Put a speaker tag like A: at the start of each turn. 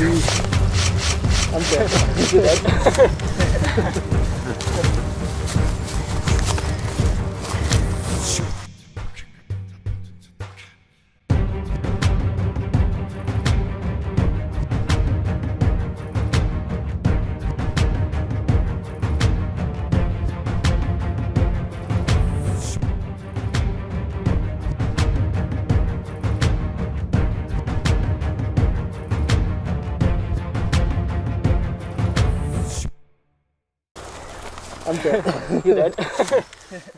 A: I'm dead. I'm dead.
B: You're dead.